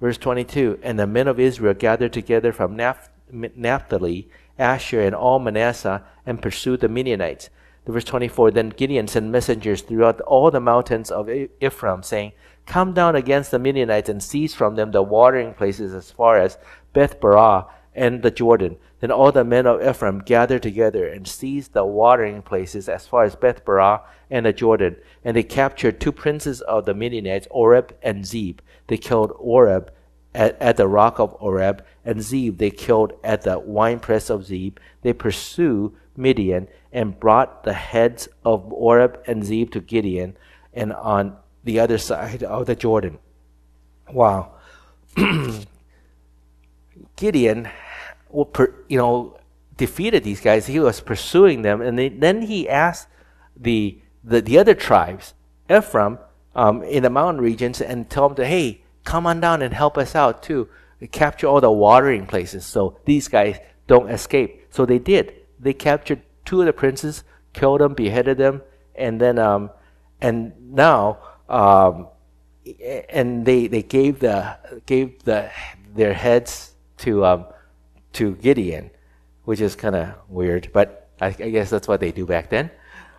Verse 22 And the men of Israel gathered together from Naphtali, Asher, and all Manasseh and pursued the Midianites. Verse 24 Then Gideon sent messengers throughout all the mountains of Ephraim, saying, Come down against the Midianites and seize from them the watering places as far as Beth Barah and the Jordan. Then all the men of Ephraim gathered together and seized the watering places as far as Beth Barah and the Jordan. And they captured two princes of the Midianites, Oreb and Zeb. They killed Oreb at, at the rock of Oreb, and Zeb they killed at the winepress of Zeb. They pursued Midian and brought the heads of Oreb and Zeb to Gideon and on the other side of the Jordan. Wow. Gideon, you know, defeated these guys. He was pursuing them, and then he asked the, the, the other tribes, Ephraim, um, in the mountain regions, and tell them to, hey, come on down and help us out too. Capture all the watering places so these guys don't escape. So they did. They captured two of the princes, killed them, beheaded them, and then um, and now um, and they they gave the gave the their heads to um, to Gideon, which is kind of weird, but I, I, guess that's what they do back then.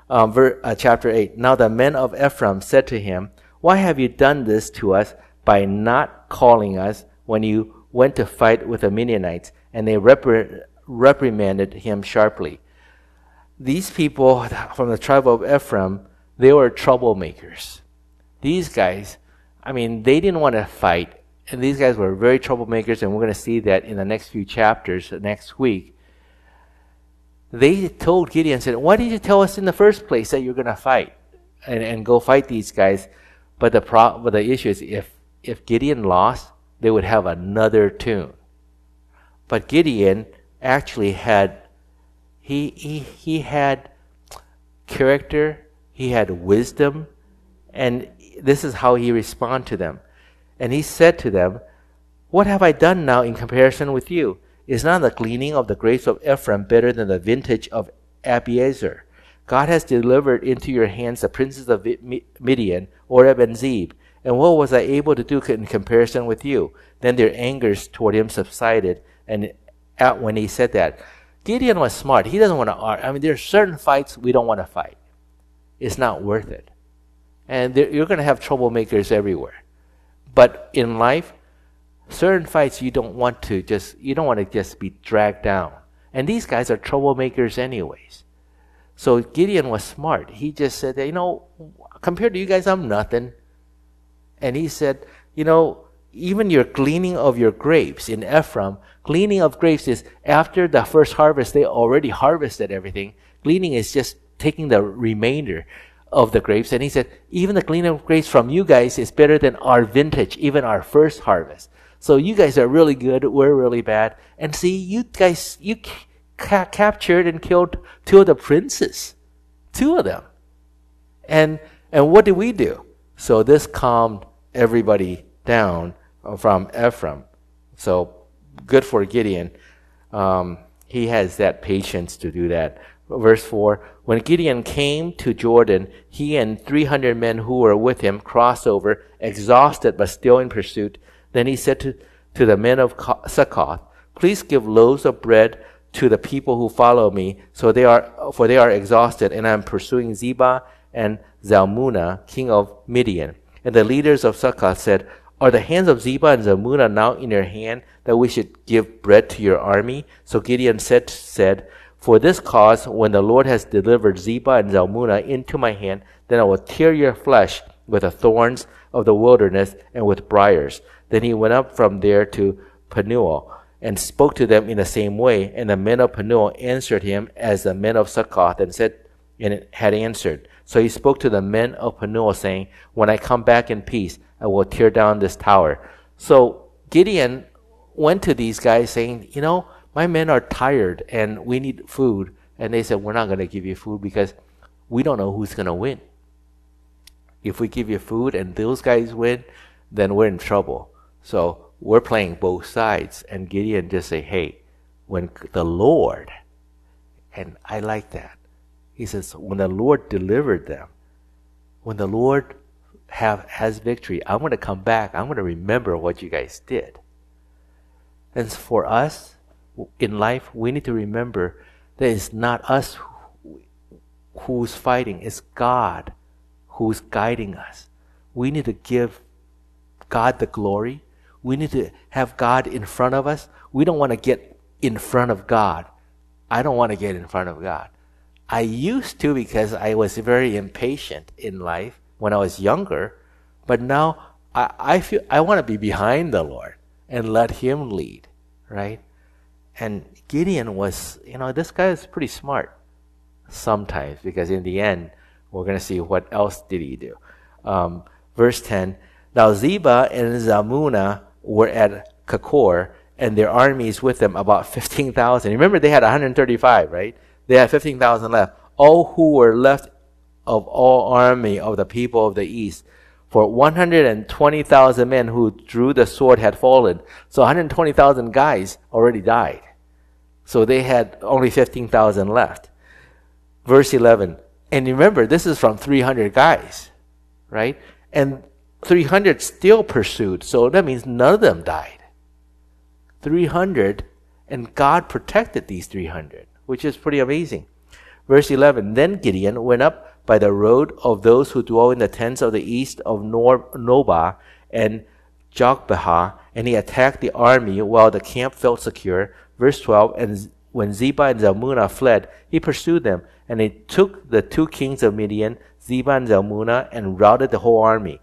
Um, ver, uh, chapter 8. Now the men of Ephraim said to him, Why have you done this to us by not calling us when you went to fight with the Midianites? And they repri- reprimanded him sharply. These people from the tribe of Ephraim, they were troublemakers. These guys, I mean, they didn't want to fight and these guys were very troublemakers, and we're going to see that in the next few chapters next week. They told Gideon, said, Why did you tell us in the first place that you're going to fight and, and go fight these guys? But the, pro- but the issue is if, if Gideon lost, they would have another tune. But Gideon actually had he, he, he had character, he had wisdom, and this is how he responded to them. And he said to them, What have I done now in comparison with you? Is not the gleaning of the grapes of Ephraim better than the vintage of Abiezer? God has delivered into your hands the princes of Midian, Oreb and Zeb. And what was I able to do in comparison with you? Then their angers toward him subsided. And when he said that, Gideon was smart. He doesn't want to argue. I mean, there are certain fights we don't want to fight. It's not worth it. And there, you're going to have troublemakers everywhere. But in life, certain fights you don't want to just you don't want to just be dragged down. And these guys are troublemakers anyways. So Gideon was smart. He just said that, you know, compared to you guys, I'm nothing. And he said, you know, even your gleaning of your grapes in Ephraim, gleaning of grapes is after the first harvest, they already harvested everything. Gleaning is just taking the remainder of the grapes. And he said, even the gleaning of grapes from you guys is better than our vintage, even our first harvest. So you guys are really good. We're really bad. And see, you guys, you ca- captured and killed two of the princes, two of them. And, and what did we do? So this calmed everybody down from Ephraim. So good for Gideon. Um, he has that patience to do that. Verse 4 When Gideon came to Jordan, he and 300 men who were with him crossed over, exhausted but still in pursuit. Then he said to, to the men of Succoth, Please give loaves of bread to the people who follow me, so they are, for they are exhausted, and I am pursuing Zebah and Zalmunna, king of Midian. And the leaders of Succoth said, Are the hands of Zebah and Zalmunna now in your hand, that we should give bread to your army? So Gideon said, said for this cause, when the Lord has delivered Zebah and Zalmunna into my hand, then I will tear your flesh with the thorns of the wilderness and with briars. Then he went up from there to Penuel and spoke to them in the same way. And the men of Penuel answered him as the men of Succoth and said, and had answered. So he spoke to the men of Penuel, saying, When I come back in peace, I will tear down this tower. So Gideon went to these guys saying, You know, my men are tired and we need food. And they said, We're not going to give you food because we don't know who's going to win. If we give you food and those guys win, then we're in trouble. So we're playing both sides. And Gideon just say, hey, when the Lord, and I like that. He says, when the Lord delivered them, when the Lord have has victory, I'm going to come back. I'm going to remember what you guys did. And for us in life, we need to remember that it's not us who's fighting, it's God who's guiding us. We need to give God the glory. We need to have God in front of us. We don't want to get in front of God. I don't want to get in front of God. I used to because I was very impatient in life when I was younger, but now I, I feel I want to be behind the Lord and let Him lead, right? And Gideon was, you know, this guy is pretty smart sometimes because in the end, we're going to see what else did he do. Um, verse 10 Now Zebah and Zalmunna were at Karkor, and their armies with them about 15,000. Remember, they had 135, right? They had 15,000 left. All who were left of all army of the people of the east. For 120,000 men who drew the sword had fallen. So 120,000 guys already died. So they had only 15,000 left. Verse 11. And remember, this is from 300 guys, right? And 300 still pursued. So that means none of them died. 300, and God protected these 300, which is pretty amazing. Verse 11 Then Gideon went up by the road of those who dwell in the tents of the east of Nor- Nobah and Jogbehah, and he attacked the army while the camp felt secure. Verse 12 And when Zebah and Zalmunna fled, he pursued them, and he took the two kings of Midian, Zebah and Zalmunna, and routed the whole army.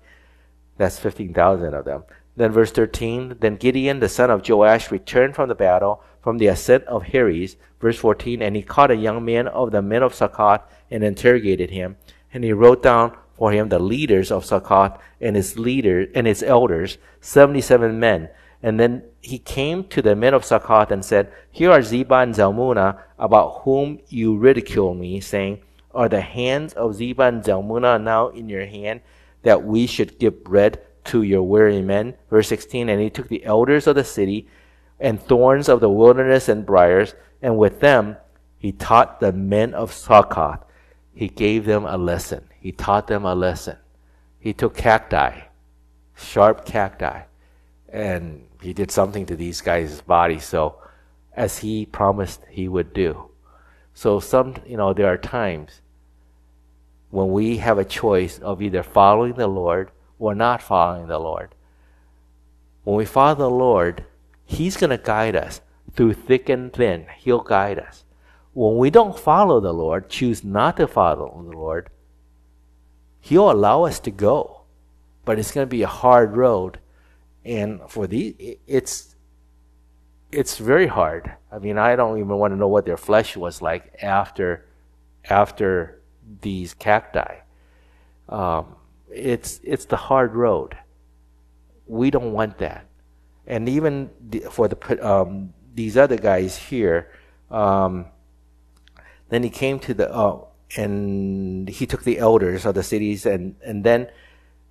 That's 15,000 of them. Then verse 13, then Gideon, the son of Joash, returned from the battle from the ascent of Heres. Verse 14, and he caught a young man of the men of Succoth and interrogated him. And he wrote down for him the leaders of Succoth and his leaders and his elders, 77 men. And then he came to the men of Succoth and said, Here are Zebah and Zalmunna, about whom you ridicule me, saying, Are the hands of Zebah and Zalmunna now in your hand, that we should give bread to your weary men? Verse 16, And he took the elders of the city, and thorns of the wilderness and briars, and with them he taught the men of Succoth. He gave them a lesson. He taught them a lesson. He took cacti, sharp cacti, and he did something to these guys' bodies. So, as he promised he would do. So, some, you know, there are times when we have a choice of either following the Lord or not following the Lord. When we follow the Lord, He's going to guide us through thick and thin. He'll guide us. When we don't follow the Lord, choose not to follow the Lord, He'll allow us to go. But it's going to be a hard road and for these it's it's very hard i mean i don't even want to know what their flesh was like after after these cacti um, it's it's the hard road we don't want that and even for the um, these other guys here um, then he came to the uh, and he took the elders of the cities and and then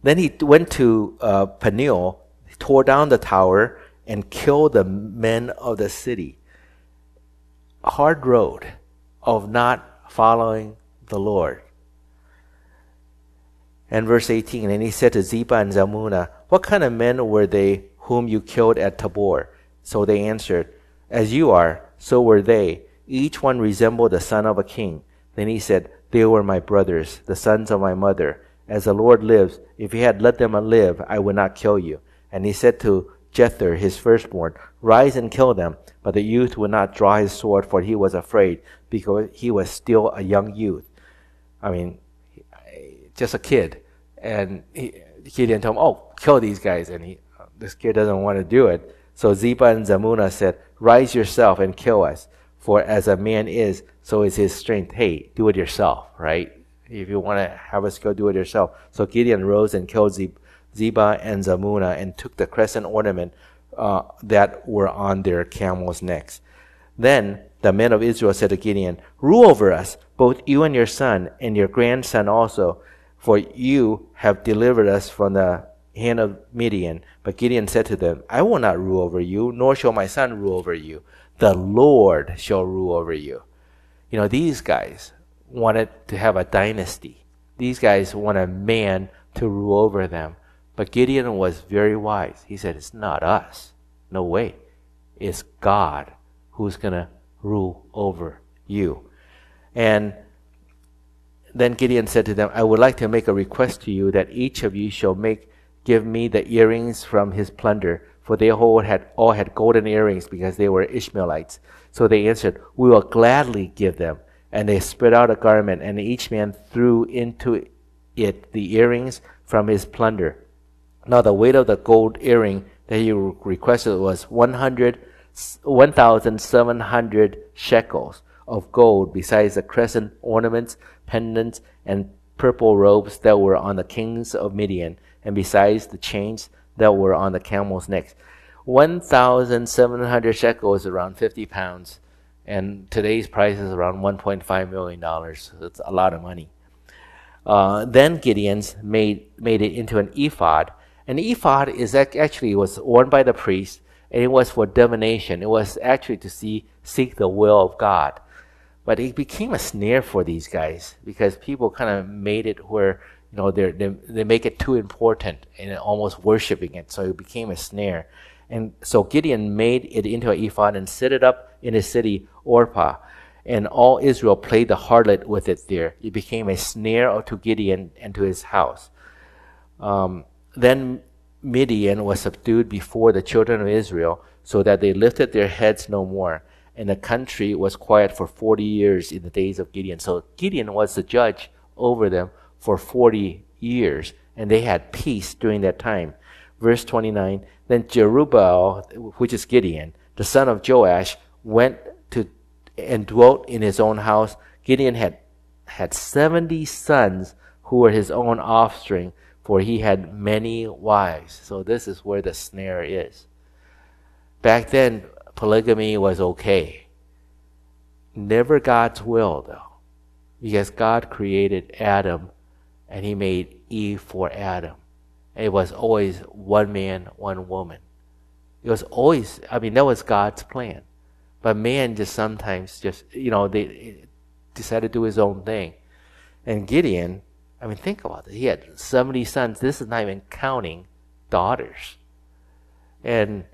then he went to uh, Peniel tore down the tower and killed the men of the city. Hard road of not following the Lord. And verse 18, and he said to Zebah and Zalmunna, What kind of men were they whom you killed at Tabor? So they answered, As you are, so were they. Each one resembled the son of a king. Then he said, They were my brothers, the sons of my mother. As the Lord lives, if he had let them live, I would not kill you. And he said to Jether, his firstborn, Rise and kill them. But the youth would not draw his sword, for he was afraid, because he was still a young youth. I mean, just a kid. And he, Gideon told him, Oh, kill these guys. And he, this kid doesn't want to do it. So Zebah and Zalmunna said, Rise yourself and kill us. For as a man is, so is his strength. Hey, do it yourself, right? If you want to have us go do it yourself. So Gideon rose and killed Zebah and Zalmunna and took the crescent ornament uh, that were on their camels' necks. Then the men of Israel said to Gideon, Rule over us, both you and your son, and your grandson also, for you have delivered us from the hand of Midian. But Gideon said to them, I will not rule over you, nor shall my son rule over you. The Lord shall rule over you. You know, these guys wanted to have a dynasty. These guys want a man to rule over them. But Gideon was very wise. He said, It's not us. No way. It's God who's going to rule over you. And then Gideon said to them, I would like to make a request to you that each of you shall make give me the earrings from his plunder, for they all had all had golden earrings because they were Ishmaelites. So they answered, We will gladly give them. And they spread out a garment, and each man threw into it the earrings from his plunder. Now the weight of the gold earring that he requested was 100, 1,700 shekels of gold, besides the crescent ornaments, pendants, and purple robes that were on the kings of Midian, and besides the chains that were on the camels' necks. 1,700 shekels is around 50 pounds, and today's price is around 1.5 million dollars. It's a lot of money. Uh, then Gideon's made made it into an ephod. An ephod is actually was worn by the priest, and it was for divination. It was actually to see seek the will of God. But it became a snare for these guys because people kind of made it where you know they they make it too important and almost worshiping it. So it became a snare. And so Gideon made it into an ephod and set it up in his city Ophrah. And all Israel played the harlot with it there. It became a snare to Gideon and to his house. Um, then Midian was subdued before the children of Israel, so that they lifted their heads no more and the country was quiet for 40 years in the days of Gideon. So Gideon was the judge over them for 40 years, and they had peace during that time. Verse 29 Then Jerubbaal, which is Gideon, the son of Joash, went to and dwelt in his own house. Gideon had had 70 sons who were his own offspring, for he had many wives. So this is where the snare is. Back then, polygamy was okay. Never God's will, though, because God created Adam and he made Eve for Adam. It was always one man, one woman. It was always, I mean, that was God's plan. But man just sometimes just, you know, they decided to do his own thing. And Gideon, I mean, think about it. He had 70 sons. This is not even counting daughters. And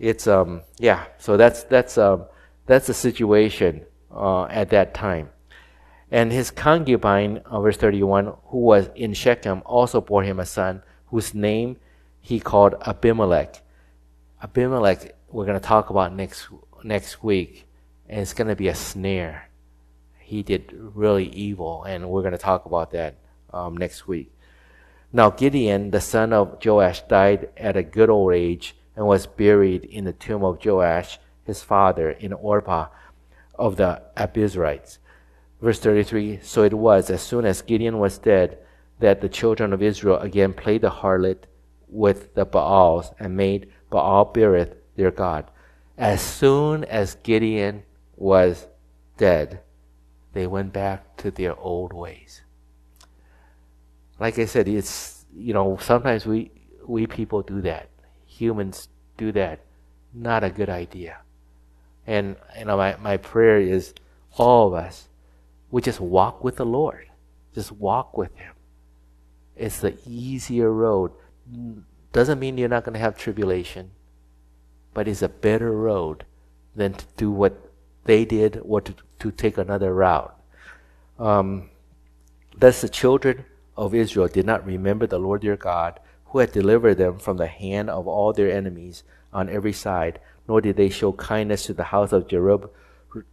it's um yeah so that's that's um that's the situation uh, at that time. And his concubine uh, verse 31 who was in shechem also bore him a son whose name he called abimelech. Abimelech we're going to talk about next next week and it's going to be a snare. He did really evil and we're going to talk about that um, next week. Now gideon the son of joash died at a good old age and was buried in the tomb of Joash, his father, in Ophrah of the Abizrites. Verse 33 So it was, as soon as Gideon was dead, that the children of Israel again played the harlot with the Baals and made Baal Berith their God. As soon as Gideon was dead, they went back to their old ways. Like I said, it's, you know, sometimes we, we people do that humans do that. Not a good idea. And you know, my, my prayer is all of us, we just walk with the Lord. Just walk with Him. It's the easier road. Doesn't mean you're not going to have tribulation, but it's a better road than to do what they did or to, to take another route. Um, thus, the children of Israel did not remember the Lord their God who had delivered them from the hand of all their enemies on every side, nor did they show kindness to the house of Jerub-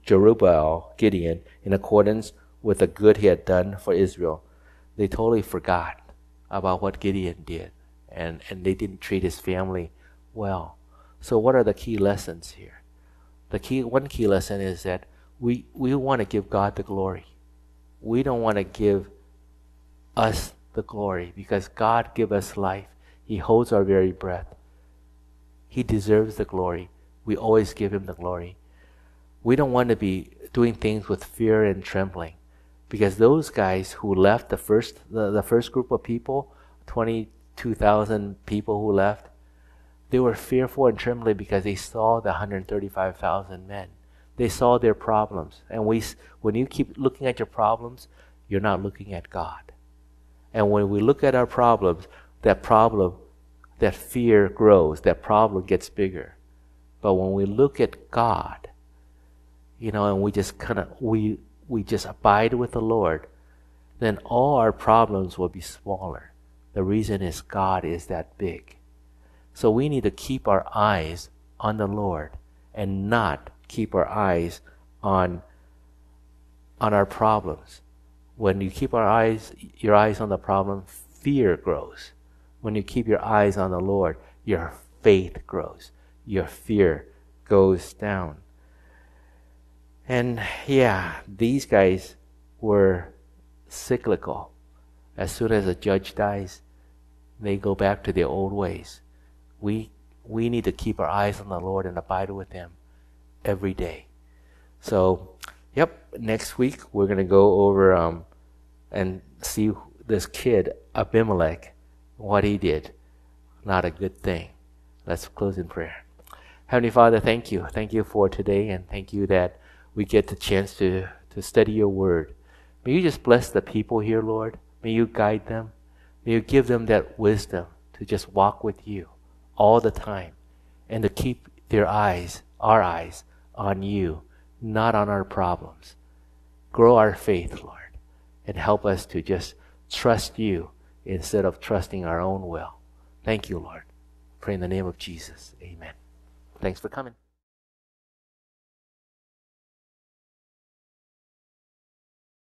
Jerubbaal, Gideon, in accordance with the good he had done for Israel. They totally forgot about what Gideon did, and, and they didn't treat his family well. So, what are the key lessons here? The key, one key lesson is that we, we want to give God the glory. We don't want to give us the glory because God give us life. He holds our very breath. He deserves the glory. We always give him the glory. We don't want to be doing things with fear and trembling. because those guys who left the first the, the first group of people 22,000 people who left they were fearful and trembling because they saw the 135,000 men they saw their problems and we when you keep looking at your problems you're not looking at God and when we look at our problems that problem that fear grows that problem gets bigger but when we look at God you know and we just kind of we we just abide with the Lord, then all our problems will be smaller. The reason is God is that big. So we need to keep our eyes on the Lord and not keep our eyes on on our problems. When you keep our eyes your eyes on the problem, fear grows. When you keep your eyes on the Lord, your faith grows. Your fear goes down. And yeah, these guys were cyclical. As soon as a judge dies, they go back to their old ways. We we need to keep our eyes on the Lord and abide with Him every day. So, yep, next week we're gonna go over um, and see this kid Abimelech, what he did. Not a good thing. Let's close in prayer. Heavenly Father, thank you. Thank you for today, and thank you that we get the chance to, to study your word. May you just bless the people here, Lord. May you guide them. May you give them that wisdom to just walk with you all the time and to keep their eyes, our eyes, on you, not on our problems. Grow our faith, Lord, and help us to just trust you instead of trusting our own will. Thank you, Lord. Pray in the name of Jesus. Amen. Thanks for coming.